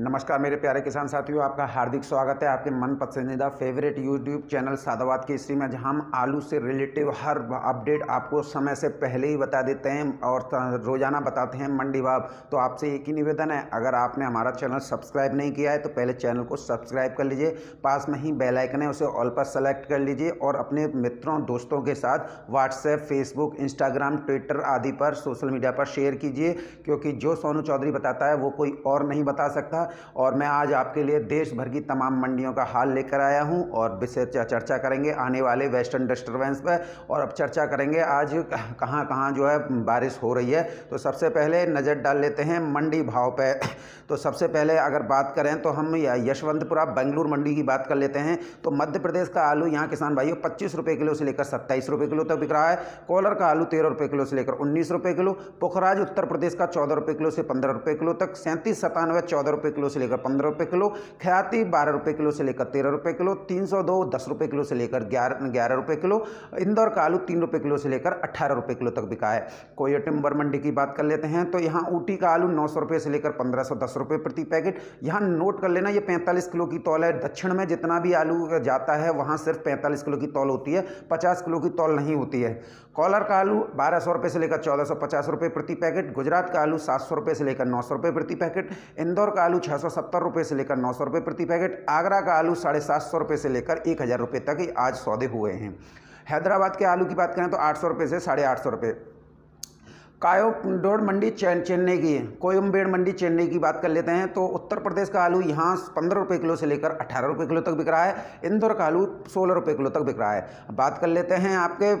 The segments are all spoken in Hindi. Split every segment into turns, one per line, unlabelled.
नमस्कार मेरे प्यारे किसान साथियों, आपका हार्दिक स्वागत है आपके मन पसंदीदा फेवरेट यूट्यूब चैनल सादावाद की स्ट्रीम में, जहाँ हम आलू से रिलेटिव हर अपडेट आपको समय से पहले ही बता देते हैं और रोज़ाना बताते हैं मंडी भाव। तो आपसे एक ही निवेदन है, अगर आपने हमारा चैनल सब्सक्राइब नहीं किया है तो पहले चैनल को सब्सक्राइब कर लीजिए, पास में ही बेलाइकन है, उसे ऑल पर सेलेक्ट कर लीजिए और अपने मित्रों, दोस्तों के साथ व्हाट्सएप फेसबुक इंस्टाग्राम ट्विटर आदि पर सोशल मीडिया पर शेयर कीजिए, क्योंकि जो सोनू चौधरी बताता है, वो कोई और नहीं बता सकता। और मैं आज आपके लिए देश भर की तमाम मंडियों का हाल लेकर आया हूँ और विषय चर्चा करेंगे आने वाले वेस्टर्न डिस्टर्बेंस पर। और अब चर्चा करेंगे आज कहाँ कहाँ जो है बारिश हो रही है। तो सबसे पहले नज़र डाल लेते हैं मंडी भाव पर तो सबसे पहले अगर बात करें तो हम यशवंतपुरा बेंगलुरु मंडी की बात कर लेते हैं। तो मध्य प्रदेश का आलू यहाँ किसान भाइयों पच्चीस रुपये किलो से लेकर सत्ताईस रुपये किलो तक बिक रहा है। कोलर का आलू तेरह रुपये किलो से लेकर उन्नीस रुपये किलो। पुखराज उत्तर प्रदेश का चौदह रुपये किलो से पंद्रह रुपये किलो तक। सैंतीस सतानवे चौदह रुपये किलो से लेकर पंद्रह रुपये किलो, ख्याति बारह रुपये किलो से लेकर तेरह रुपये किलो, तीन सौ दो, दस रुपये किलो से लेकर ग्यारह ग्यारह रुपये किलो, इंदौर का आलू तीन रुपये किलो से लेकर अट्ठारह रुपये किलो तक बिका है। कोई टिम्बर मंडी की बात कर लेते हैं तो यहाँ ऊटी का आलू नौ सौ रुपये से लेकर पंद्रह सौ दस रुपये प्रति पैकेट। यहाँ नोट कर लेना, ये पैंतालीस किलो की तौल है। दक्षिण में जितना भी आलू जाता है, वहाँ सिर्फ़ पैंतालीस किलो की तौल होती है, पचास किलो की तौल नहीं होती है। कॉलर का आलू बारह सौ रुपये से लेकर चौदह सौ पचास रुपये प्रति पैकेट। गुजरात का आलू सात सौ रुपये से लेकर नौ सौ रुपये प्रति पैकेट। इंदौर का आलू छः सौ सत्तर रुपये से लेकर नौ सौ रुपये प्रति पैकेट। आगरा का आलू साढ़े सात सौ रुपये से लेकर एक हज़ार रुपये तक आज सौदे हुए हैं। हैदराबाद के आलू की बात करें तो आठ सौ रुपये से साढ़े आठ सौ रुपये कायोडोर मंडी चेन्नई की कोयम्बेड़ मंडी चेन्नई की बात कर लेते हैं तो उत्तर प्रदेश का आलू यहाँ पंद्रह रुपये किलो से लेकर अठारह रुपये किलो तक बिक रहा है। इंदौर का आलू सोलह रुपये किलो तक बिक रहा है। बात कर लेते हैं आपके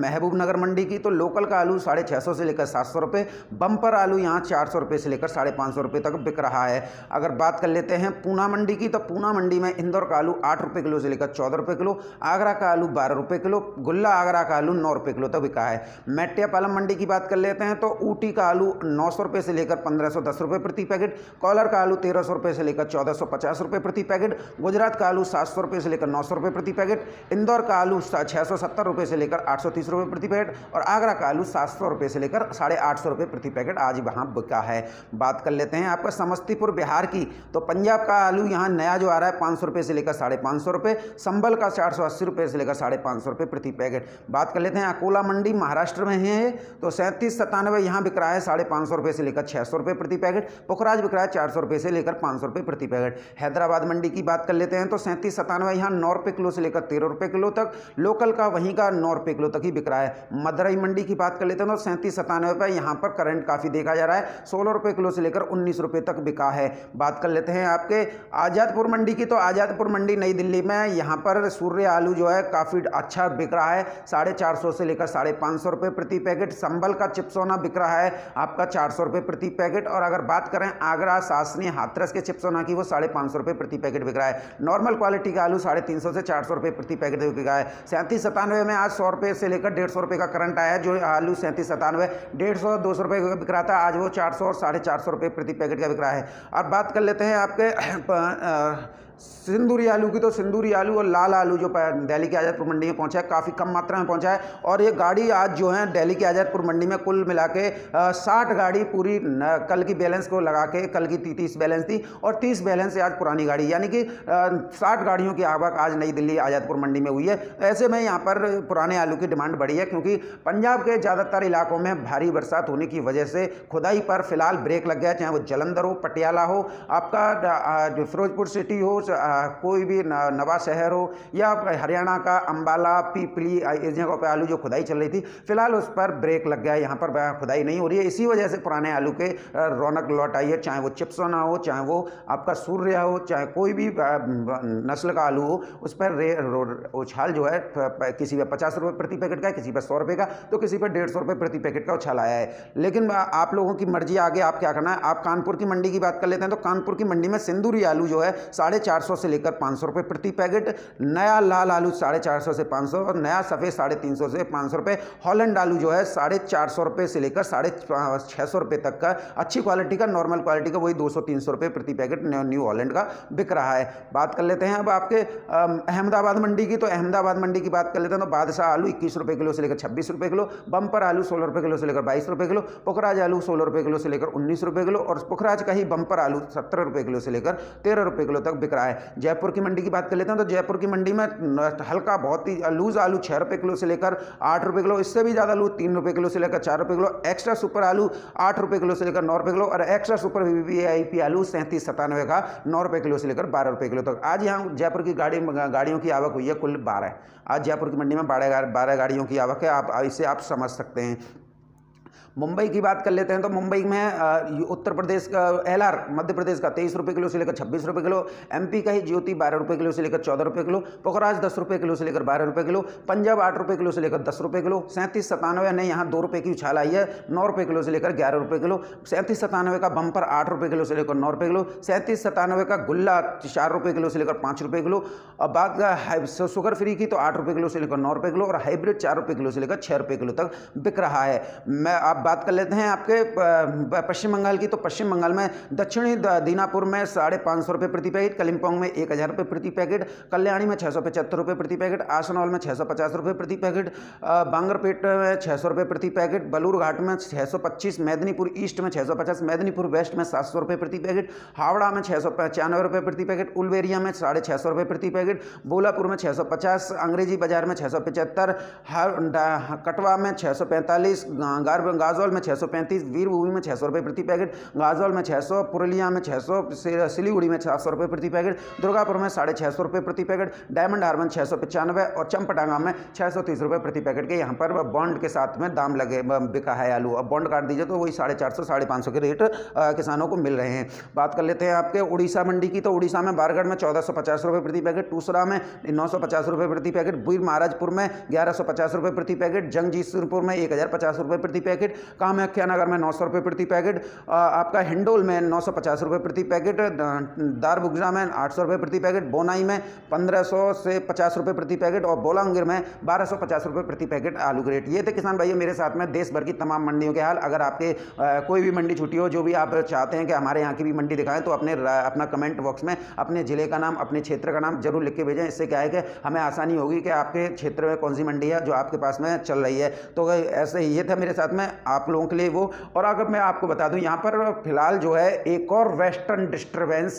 महबूब नगर मंडी की। तो लोकल का आलू साढ़े छः सौ से लेकर सात सौ रुपये बम्पर आलू यहाँ चार सौ रुपये से लेकर साढ़े पाँच सौ रुपये तक बिक रहा है। अगर बात कर लेते हैं पूना मंडी की तो पूना मंडी में इंदौर का आलू आठ रुपये किलो से लेकर चौदह रुपये किलो, आगरा का आलू बारह रुपये किलो, गुल्ला आगरा का आलू नौ रुपये किलो तक बिका है। मेटियापालम मंडी की बात कर लेते हैं तो ऊटी का आलू नौ सौ रुपये से लेकर पंद्रह सौ प्रति पैकेट, कॉलर का आलू तेरह सौ से लेकर चौदह सौ प्रति पैकेट, गुजरात का आलू सात सौ से लेकर नौ सौ प्रति पैकेट, इंदौर का आलू छः सौ से लेकर आठ सौ प्रति पैकेट और आगरा का आलू सात सौ से लेकर साढ़े आठ सौ रुपये प्रति पैकेट आज वहाँ बिका है। बात कर लेते हैं आपका समस्तीपुर बिहार की तो पंजाब का आलू यहाँ नया जो आ रहा है पाँच सौ से लेकर साढ़े पाँच सौ रुपये संबल का चार सौ अस्सी रुपये से लेकर साढ़े पाँच सौ रुपये प्रति पैकेट। बात कर लेते हैं अकोला मंडी महाराष्ट्र में है तो सैंतीस सतानवे यहाँ बिक रहा है साढ़े पाँच सौ रुपये से लेकर छः सौ रुपये प्रति पैकेट। पुखराज बिक रहा है चार सौ रुपये से लेकर पाँच सौ रुपये प्रति पैकेट। हैदराबाद मंडी की बात कर लेते हैं तो सैंतीस सतानवे, यहाँ नौ रुपये किलो से लेकर तेरह रुपये किलो तक। लोकल का वहीं का नौ रुपये किलो तक ही बिक रहा है। मदरई मंडी की बात कर लेते हैं तो सैंतीस सतानवे पर यहाँ पर करंट काफ़ी देखा जा रहा है। सोलह रुपये किलो से लेकर उन्नीस रुपये तक बिका है। बात कर लेते हैं आपके आज़ादपुर मंडी की। तो आज़ादपुर मंडी नई दिल्ली में यहाँ पर सूर्य आलू जो है काफ़ी अच्छा बिक रहा है। साढ़े चार सौ से लेकर साढ़े पाँच सौ रुपये प्रति पैकेट। संबल का चिप्सोना बिक रहा है, आपका चार सौ रुपये प्रति पैकेट। और अगर बात करें आगरा सासनी हाथरस के चिप्सोना की, वो साढ़े पाँच सौ रुपये प्रति पैकेट बिक रहा है। नॉर्मल क्वालिटी का आलू साढ़े तीन सौ से चार सौ रुपये प्रति पैकेट बिक रहा है। सैंतीस सतानवे में आज सौ रुपये से लेकर डेढ़ सौ रुपये का करंट आया जो आलू सैंतीस सतानवे डेढ़ सौ, दो सौ रुपये का बिक रहा था, आज वो चार सौ और साढ़े चार सौ रुपये प्रति पैकेट का बिक रहा है। अब बात कर लेते हैं आपके सिंदूरी आलू की तो सिंदूरी आलू और लाल आलू जो दिल्ली के आज़ादपुर मंडी में पहुँचा है, काफ़ी कम मात्रा में पहुँचा है। और ये गाड़ी आज जो है दिल्ली के आज़ादपुर मंडी में कुल मिला के साठ गाड़ी पूरी कल की बैलेंस को लगा के, कल की तीस बैलेंस थी और तीस बैलेंस से आज पुरानी गाड़ी, यानी कि साठ गाड़ियों की आवक आज नई दिल्ली आज़ादपुर मंडी में हुई है। ऐसे में यहाँ पर पुराने आलू की डिमांड बढ़ी है क्योंकि पंजाब के ज़्यादातर इलाकों में भारी बरसात होने की वजह से खुदाई पर फ़िलहाल ब्रेक लग गया चाहे वो जलंधर हो, पटियाला हो, आपका फिरोजपुर सिटी हो कोई भी नवा शहर हो या हरियाणा का अंबाला, पीपली इस जगहों पर आलू जो खुदाई चल रही थी, फ़िलहाल उस पर ब्रेक लग गया यहाँ पर खुदाई नहीं हो रही है। इसी वजह से पुराने आलू के रौनक लौट आई है। चाहे वो चिप्सोना हो, चाहे वो आपका सूर्य हो, चाहे कोई भी नस्ल का आलू हो, उस पर उछाल जो है किसी पर पचास रुपये प्रति पैकेट का किसी पर सौ रुपये का तो किसी पर डेढ़ सौ रुपये प्रति पैकेट का उछाल आया है। लेकिन आप लोगों की मर्ज़ी आगे आप क्या करना है? आप कानपुर की मंडी की बात कर लेते हैं तो कानपुर की मंडी में सिंदूरी आलू जो है साढ़े चार सौ से लेकर पाँच सौ रुपये प्रति पैकेट, नया लाल आलू साढ़े चार सौ से पाँच सौ और नया सफ़ेद साढ़े तीन सौ से पाँच सौ रुपये, हॉलैंड आलू जो है साढ़े चार सौ रुपये से लेकर साढ़े छः सौ रुपये तक का, अच्छी क्वालिटी का, नॉर्मल क्वालिटी का वही दो सौ तीन सौ रुपये प्रति पैकेट न्यू हॉलैंड का बिक रहा है। बात कर लेते हैं अब आपके अहमदाबाद मंडी की तो अहमदाबाद मंडी की बात कर लेते हैं तो बादशाह आलू इक्कीस रुपये किलो से लेकर छब्बीस रुपये किलो, बम्पर आलू सोलह रुपये किलो से लेकर बाईस रुपये किलो, पुखराज आलू सोलह रुपये किलो से लेकर उन्नीस रुपये किलो और पुखराज का ही बम्पर आलू सत्तर रुपये किलो से लेकर तेरह रुपये किलो तक बिक रहा है। जयपुर की मंडी की बात कर लेते हैं तो जयपुर की मंडी में हल्का बहुत ही, लूज आलू छः रुपये किलो से लेकर आठ रुपये किलो, इससे भी ज़्यादा लूज तीन रुपये किलो से लेकर चार रुपये किलो एक्स्ट्रा सुपर आलू आठ रुपये किलो से लेकर नौ रुपये किलो और एक्स्ट्रा सुपर वीवीआईपी आलू सैंतीस सतानवे का नौ रुपये किलो से लेकर बारह रुपये किलो तक। आज यहाँ जयपुर की गाड़ी, गाड़ियों की आवक हुई है कुल बारह। आज जयपुर की मंडी में बारह गाड़ियों की आवक है। आप, इसे आप समझ सकते हैं। मुंबई की बात कर लेते हैं तो मुंबई में उत्तर प्रदेश का एलआर मध्य प्रदेश का तेईस रुपये किलो से लेकर छब्बीस रुपये किलो एमपी का ही ज्योति बारह रुपये किलो से लेकर चौदह रुपये किलो पोखराज दस रुपये किलो से लेकर बारह रुपये किलो पंजाब आठ रुपये किलो से लेकर दस रुपये किलो सैंतीस सतानवे ने यहाँ दो रुपये की उछाल आई है नौ रुपये किलो से लेकर ग्यारह रुपये किलो सैंतीस सतानवे का बम्पर आठ रुपये किलो से लेकर नौ रुपये किलो सैंतीस सतानवे का गुल्ला चार रुपये किलो से लेकर पाँच रुपये किलो और बात शुगर फ्री की तो आठ रुपये किलो से लेकर नौ रुपये किलो और हाइब्रिड चार रुपये किलो से लेकर छः रुपये किलो तक बिक रहा है मैं आप बात कर लेते हैं आपके पश्चिम बंगाल की तो पश्चिम बंगाल में दक्षिणी दीनापुर में साढ़े पाँच सौ रुपये प्रति पैकेट कलिम्पोंग में एक हज़ार रुपये प्रति पैकेट कल्याणी में छः सौ पचहत्तर रुपये प्रति पैकेट आसनौल में छः सौ पचास रुपये प्रति पैकेट बांगरपेट में छः सौ रुपये प्रति पैकेट बलूर घाट में छः सौ पच्चीस मेदिनीपुर ईस्ट में छः सौ पचास मेदिनीपुर वेस्ट में सात सौ रुपये प्रति पैकेट हावड़ा में छः सौ पचानवे रुपये प्रति पैकेट उलवेरिया में साढ़े छः सौ रुपये प्रति पैकेट बोलापुर में छः सौ पचास अंग्रेज़ी बाज़ार में छः सौ पचहत्तर कटवा में छः सौ पैंतालीस गाजौल में छः सौ पैंतीस, वीरभूमि में छः सौ रुपये प्रति पैकेट, गाजौल में छः सौ, पुरुलिया में छः सौ सिलीगुड़ी में सात सौ रुपये प्रति पैकेट, दुर्गापुर में साढ़े छः सौ रुपये प्रति पैकेट, डायमंड हार्बन छः सौ पचानवे और चंपटांगा में छः सौ तीस रुपये प्रति पैकेट के यहाँ पर बॉन्ड के साथ में दाम लगे बिका है आलू। अब बॉन्ड काट दीजिए तो वही साढ़े चार सौ, साढ़े पाँच सौ के रेट किसानों को मिल रहे हैं। बात कर लेते हैं आपके उड़ीसा मंडी की तो उड़ीसा में बारगढ़ में चौदह सौ पचास रुपये प्रति पैकेट टूसरा में नौ सौ पचास रुपये प्रति पैकेट, बीर महाराजपुर में ग्यारह सौ पचास रुपये प्रति पैकेट, जंगजीतपुर में एक हज़ार पचास रुपये प्रति पैकेट कामाख्या नगर में नौ सौ रुपये प्रति पैकेट आपका हिंडोल में नौ सौ पचास रुपये प्रति पैकेट दारबुगजा में आठ सौ रुपये प्रति पैकेट, बोनाई में पंद्रह सौ से पचास रुपये प्रति पैकेट और बोलांगिर में बारह सौ पचास रुपये प्रति पैकेट आलू ग्रेट। ये थे किसान भाई मेरे साथ में देश भर की तमाम मंडियों के हाल। अगर आपके कोई भी मंडी छुट्टी हो, जो भी आप चाहते हैं कि हमारे यहाँ की भी मंडी दिखाएँ तो अपने अपना कमेंट बॉक्स में अपने ज़िले का नाम, अपने क्षेत्र का नाम ज़रूर लिख के भेजें। इससे क्या है कि हमें आसानी होगी कि आपके क्षेत्र में कौन सी मंडी है जो आपके पास में चल रही है। तो ऐसे ये था मेरे साथ में। आप लोगों के लिए वो। और अगर मैं आपको बता दूँ, यहाँ पर फ़िलहाल जो है, एक और वेस्टर्न डिस्टर्बेंस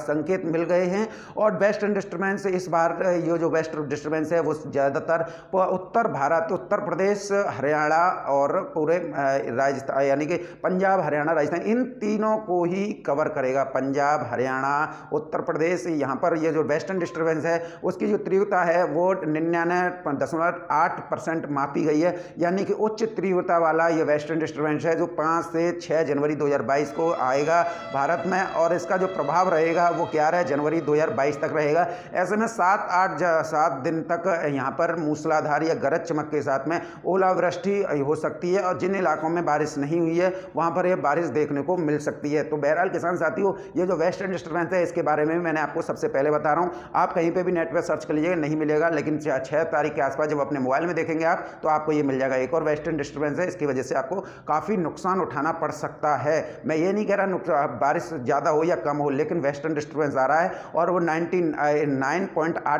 संकेत मिल गए हैं। और वेस्टर्न डिस्टर्बेंस इस बार, ये जो वेस्टर्न डिस्टर्बेंस है, वो ज़्यादातर उत्तर भारत, उत्तर प्रदेश, हरियाणा और पूरे राजस्थान यानी कि पंजाब, हरियाणा, राजस्थान, इन तीनों को ही कवर करेगा। पंजाब, हरियाणा, उत्तर प्रदेश, यहाँ पर ये जो वेस्टर्न डिस्टर्बेंस है, उसकी जो तीव्रता है, वो निन्यानवे दशमलव आठ परसेंट मापी गई है। यानी कि उच्च तीव्रता वाला ये वेस्टर्न डिस्टर्बेंस है, जो पाँच से छः जनवरी 2022 को आएगा भारत में और इसका जो प्रभाव रहेगा वो क्या रहे जनवरी 2022 तक रहेगा। ऐसे में सात, आठ सात दिन तक यहाँ पर मूसलाधार या गरज चमक के साथ में ओलावृष्टि हो सकती है और जिन इलाकों में बारिश नहीं हुई है, वहाँ पर यह बारिश देखने को मिल सकती है। तो बहरहाल किसान साथियों, ये जो वेस्टर्न डिस्टर्बेंस है, इसके बारे में मैंने आपको सबसे पहले बता रहा हूँ। आप कहीं पर भी नेट पर सर्च कर लीजिएगा नहीं मिलेगा, लेकिन छः तारीख के आसपास जब अपने मोबाइल में देखेंगे आप तो आपको ये मिल जाएगा। एक और वेस्टर्न डिस्टर्बेंस है, इसकी वजह से आपको काफ़ी नुकसान उठाना पड़ सकता है। मैं ये नहीं कह रहा बारिश ज़्यादा हो या कम हो, लेकिन वेस्टर्न डिस्टर्बेंस आ रहा है और वो नाइनटी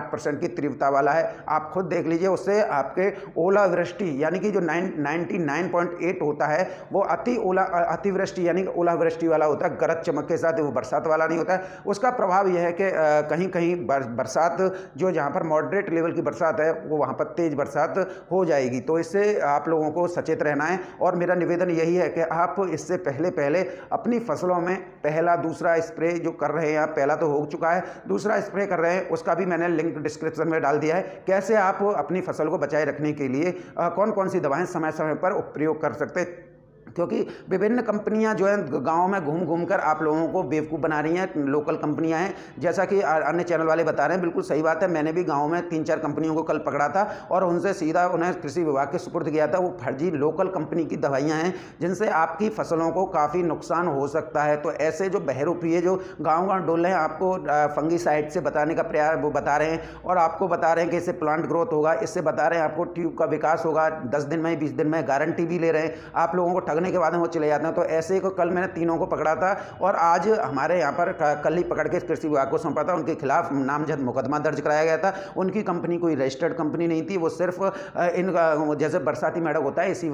परसेंट की तीव्रता वाला है। आप खुद देख लीजिए, उससे आपके ओलावृष्टि यानी कि जो nine, ninety nine point eight होता है, वो अति ओला अतिवृष्टि यानी कि ओलावृष्टि वाला होता है, गरज चमक के साथ, वो बरसात वाला नहीं होता है। उसका प्रभाव यह है कि कहीं कहीं बरसात जो जहाँ पर मॉडरेट लेवल की बरसात है, वो वहाँ पर तेज़ बरसात हो जाएगी। तो इससे आप लोगों को सचेत रहना है और मेरा निवेदन यही है कि आप इससे पहले पहले अपनी फ़सलों में पहला दूसरा स्प्रे जो कर रहे हैं आप, पहला तो हो चुका है, दूसरा स्प्रे कर रहे हैं, उसका भी मैंने लिंक डिस्क्रिप्शन में डाल दिया है, कैसे आप अपनी फ़सल को बचाए रखने के लिए कौन कौन सी दवाएँ समय समय पर प्रयोग कर सकते क्योंकि विभिन्न कंपनियाँ जो है, गाँव में घूम घूम कर आप लोगों को बेवकूफ़ बना रही हैं लोकल कंपनियाँ हैं। जैसा कि अन्य चैनल वाले बता रहे हैं, बिल्कुल सही बात है, मैंने भी गाँव में तीन चार कंपनियों को कल पकड़ा था और उनसे सीधा उन्हें कृषि विभाग के सुपुर्द किया था। वो फर्जी लोकल कंपनी की दवाइयाँ हैं, जिनसे आपकी फ़सलों को काफ़ी नुकसान हो सकता है। तो ऐसे जो बहरूपीय जो गाँव गाँव डोल हैं, आपको फंगी साइड से बताने का प्रयास, वो बता रहे हैं और आपको बता रहे हैं कि इससे प्लांट ग्रोथ होगा, इससे बता रहे हैं आपको ट्यूब का विकास होगा, दस दिन में, बीस दिन में गारंटी भी ले रहे हैं। आप लोगों को ठगने के बाद वो चले जाते हैं। तो ऐसे को कल मैंने तीनों को पकड़ा था और आज हमारे यहाँ पर कल ही पकड़ के कृषि विभाग को सौंपा था। उनके खिलाफ नामजद मुकदमा दर्ज कराया गया था। उनकी कंपनी कोई रजिस्टर्ड कंपनी नहीं थी। वो सिर्फ़ इन जैसे बरसाती मेढक होता है, इसी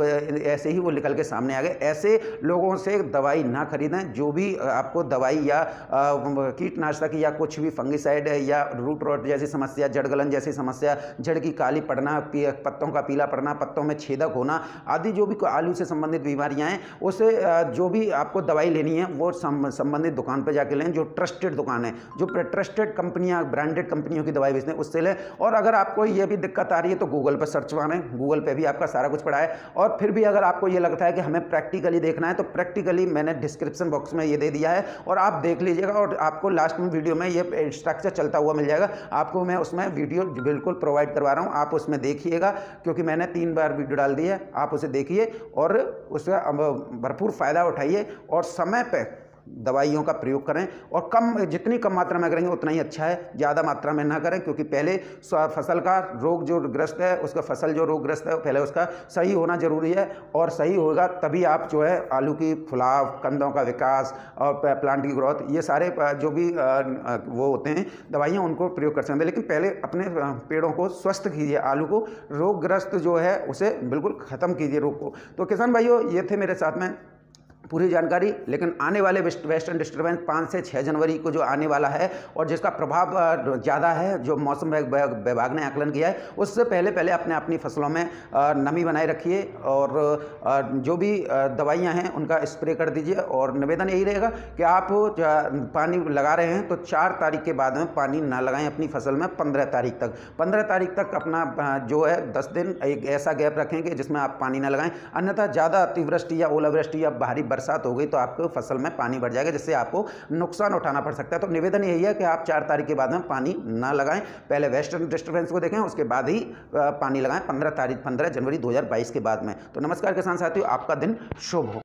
ऐसे ही वो निकल के सामने आ गए। ऐसे लोगों से दवाई ना खरीदें। जो भी आपको दवाई या कीटनाशक या कुछ भी फंगिसाइड या रूट रोट जैसी समस्या जड़गलन जैसी समस्या, जड़ की काली पड़ना पत्तों का पीला पड़ना, पत्तों में छेदक होना आदि, जो भी आलू से संबंधित बीमारियाँ हैं, उसे जो भी आपको दवाई लेनी है, वो संबंधित दुकान पर जाके लें, जो ट्रस्टेड दुकान है, जो ट्रस्टेड कंपनियाँ, ब्रांडेड कंपनियों की दवाई बेचते उससे लें। और अगर आपको ये भी दिक्कत आ रही है तो गूगल पर सर्च मारें, गूगल पर भी आपका सारा कुछ पड़ा है। और फिर भी अगर आपको ये लगता है कि हमें प्रैक्टिकली देखना है तो प्रैक्टिकली मैंने डिस्क्रिप्शन बॉक्स में ये दे दिया है, और आप देख लीजिएगा, और आपको लास्ट में वीडियो में ये स्ट्रक्चर चलता हुआ मिल जाएगा। आपको मैं उसमें वीडियो बिल्कुल प्रोवाइड करवा रहा हूँ, आप उसमें देखिएगा, क्योंकि मैंने तीन बार वीडियो डाल दी है, आप उसे देखिए, और उसका भरपूर फ़ायदा उठाइए और समय पर दवाइयों का प्रयोग करें और कम, जितनी कम मात्रा में करेंगे उतना ही अच्छा है, ज़्यादा मात्रा में ना करें, क्योंकि पहले फ़सल का रोग जो ग्रस्त है, उसका फ़सल जो रोगग्रस्त है, पहले उसका सही होना ज़रूरी है और सही होगा तभी आप जो है आलू की फुलाव कंदों का विकास और प्लांट की ग्रोथ, ये सारे जो भी वो होते हैं, दवाइयाँ उनको प्रयोग कर सकते हैं। लेकिन पहले अपने पेड़ों को स्वस्थ कीजिए, आलू को रोगग्रस्त जो है, उसे बिल्कुल ख़त्म कीजिए रोग को। तो किसान भाइयों, ये थे मेरे साथ में। पूरी जानकारी, लेकिन आने वाले वेस्टर्न डिस्टर्बेंस पाँच से छः जनवरी को जो आने वाला है और जिसका प्रभाव ज़्यादा है, जो मौसम विभाग ने आकलन किया है, उससे पहले पहले अपने, अपनी फ़सलों में नमी बनाए रखिए और जो भी दवाइयाँ हैं, उनका स्प्रे कर दीजिए और निवेदन यही रहेगा कि आप पानी लगा रहे हैं तो चार तारीख के बाद में पानी ना लगाएँ अपनी फ़सल में पंद्रह तारीख तक। पंद्रह तारीख तक अपना जो है, दस दिन एक ऐसा गैप रखेंगे जिसमें आप पानी ना लगाएँ। अन्यथा ज़्यादा अतिवृष्टि या ओलावृष्टि या भारी बरसात हो गई तो आपको फ़सल में पानी बढ़ जाएगा, जिससे आपको नुकसान उठाना पड़ सकता है। तो निवेदन यही है कि आप चार तारीख के बाद में पानी ना लगाएँ। पहले वेस्टर्न डिस्टर्बेंस को देखें, उसके बाद ही पानी लगाएँ, पंद्रह तारीख, पंद्रह जनवरी दो हज़ार बाईस के बाद में। तो नमस्कार किसान साथियों, आपका दिन शुभ हो।